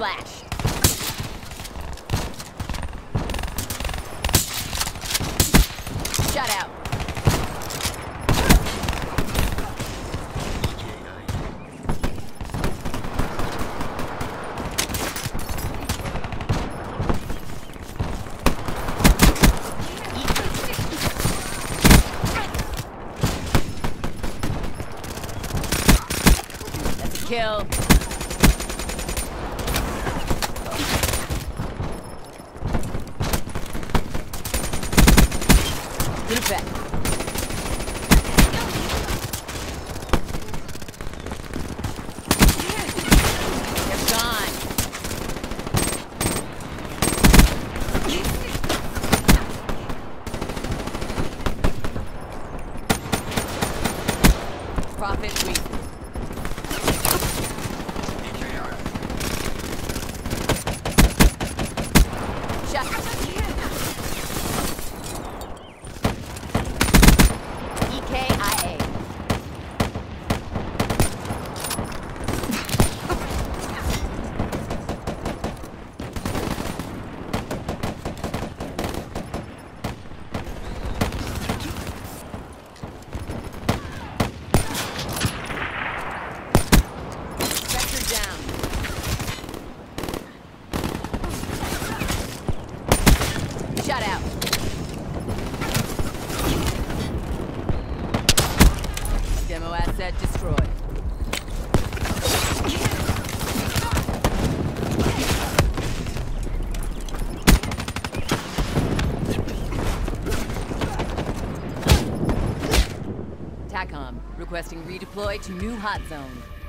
Splash. Shut out. Kill. Effect. Requesting redeploy to new hot zone.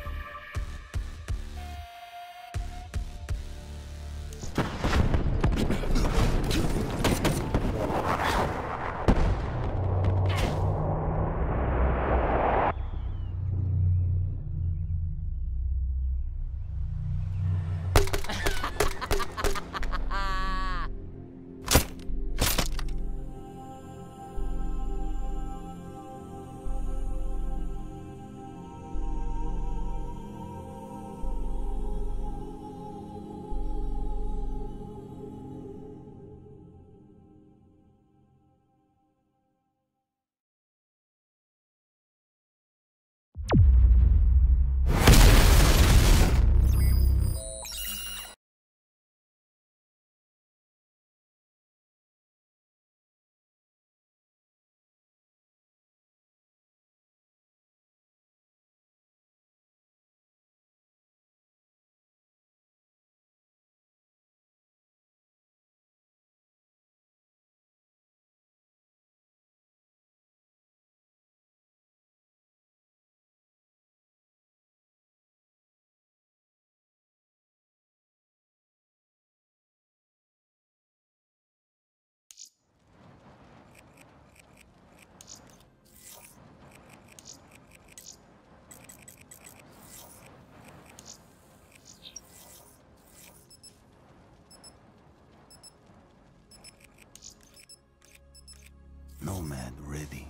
Ready.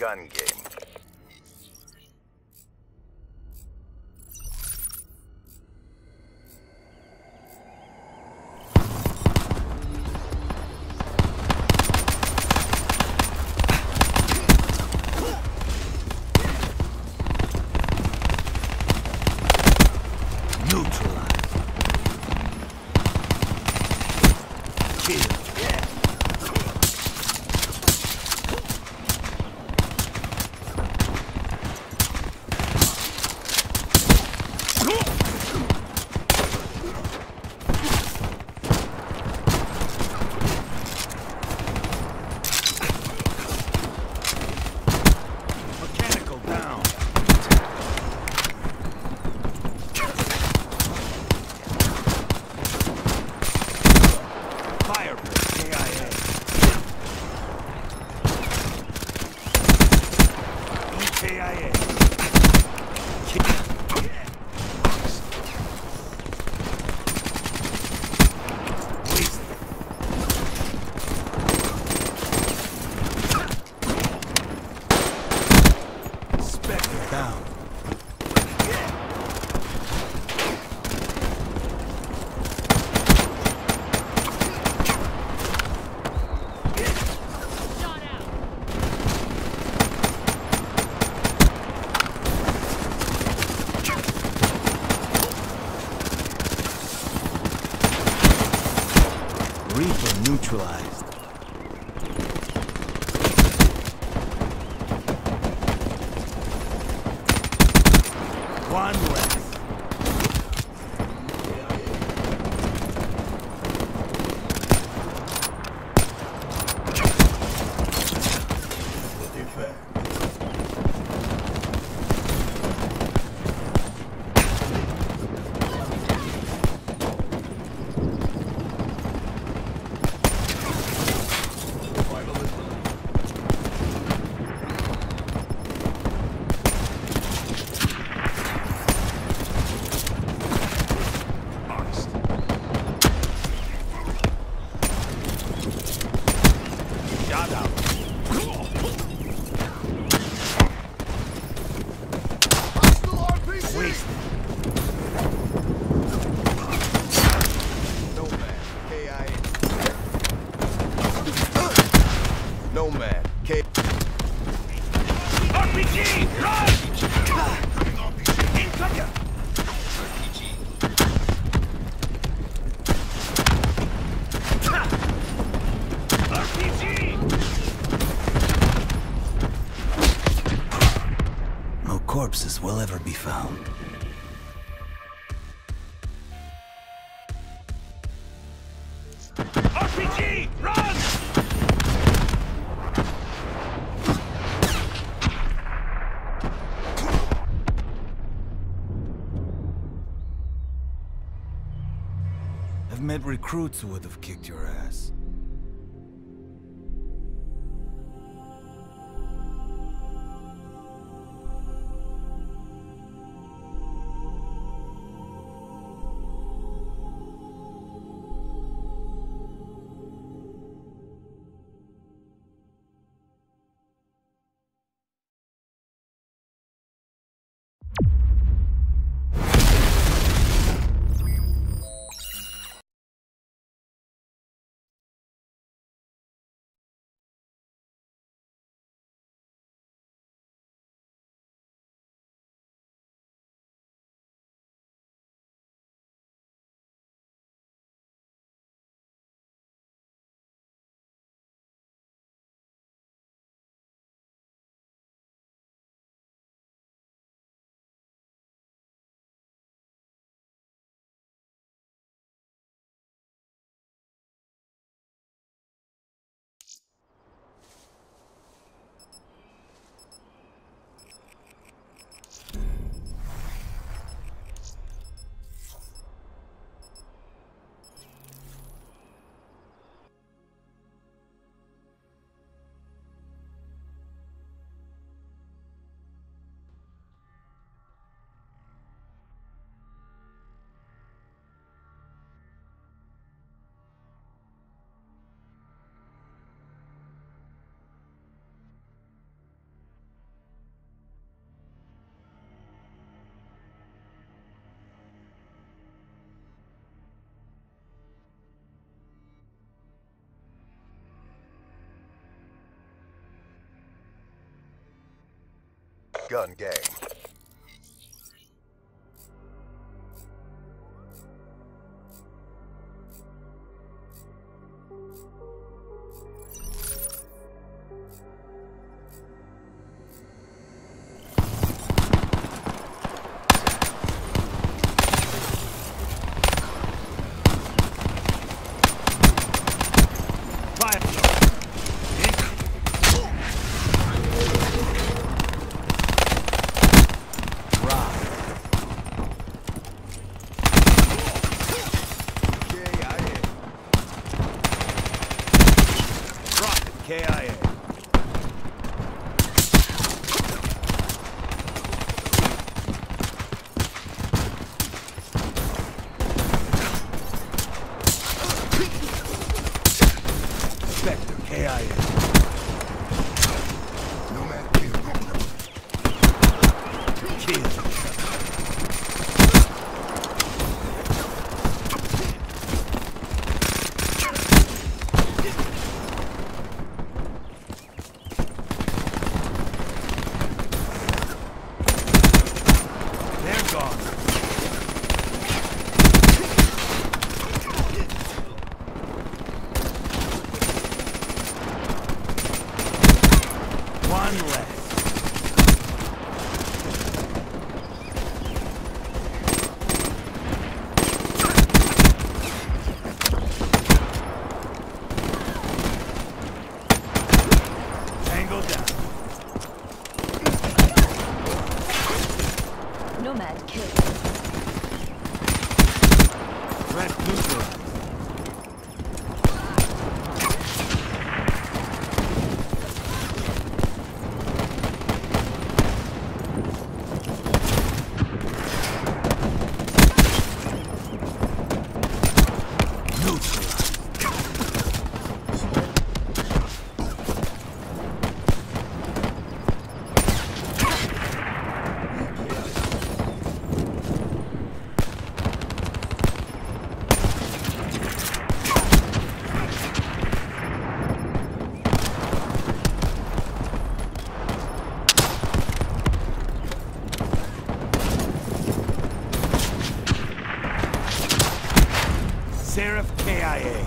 Gun game. AIA. Will ever be found. RPG! Run! I've met recruits who would have kicked your ass. Gun game. Seraph KIA.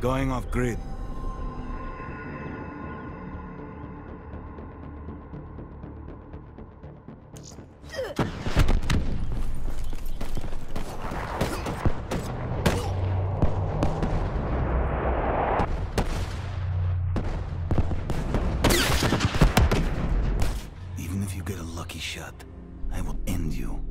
Going off grid. Even if you get a lucky shot, I will end you.